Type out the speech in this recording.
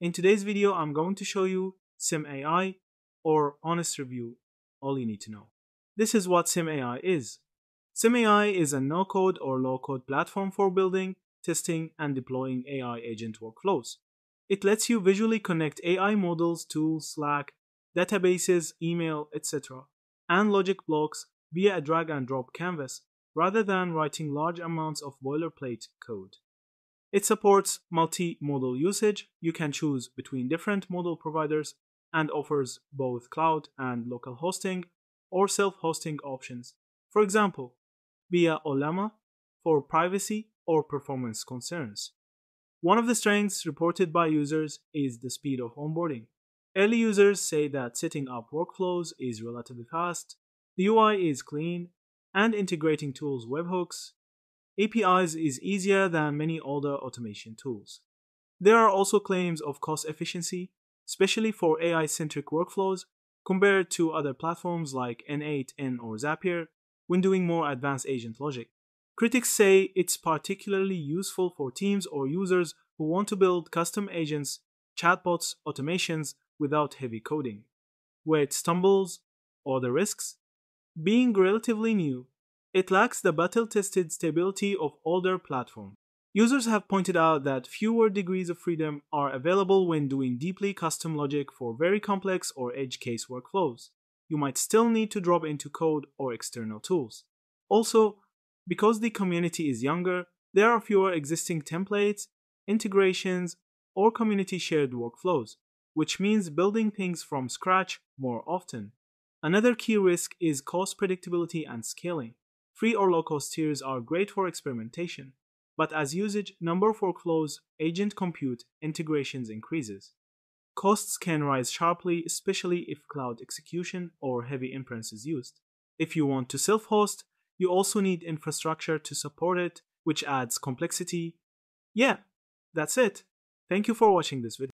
In today's video, I'm going to show you SimAI or Honest Review, all you need to know. This is what SimAI is. SimAI is a no-code or low-code platform for building, testing, and deploying AI agent workflows. It lets you visually connect AI models, tools, Slack, databases, email, etc., and logic blocks via a drag and drop canvas rather than writing large amounts of boilerplate code. It supports multi-model usage. You can choose between different model providers and offers both cloud and local hosting or self-hosting options. For example, via Ollama for privacy or performance concerns. One of the strengths reported by users is the speed of onboarding. Early users say that setting up workflows is relatively fast, the UI is clean, and integrating tools webhooks, APIs is easier than many older automation tools. There are also claims of cost efficiency, especially for AI centric workflows, compared to other platforms like N8N, or Zapier when doing more advanced agent logic. Critics say it's particularly useful for teams or users who want to build custom agents, chatbots, automations without heavy coding. Where it stumbles, or the risks, being relatively new, it lacks the battle-tested stability of older platforms. Users have pointed out that fewer degrees of freedom are available when doing deeply custom logic for very complex or edge case workflows. You might still need to drop into code or external tools. Also, because the community is younger, there are fewer existing templates, integrations, or community shared workflows, which means building things from scratch more often. Another key risk is cost predictability and scaling. Free or low tiers are great for experimentation, but as usage, number workflows, agent compute, integrations increases. Costs can rise sharply, especially if cloud execution or heavy inference is used. If you want to self host, you also need infrastructure to support it, which adds complexity. Yeah, that's it. Thank you for watching this video.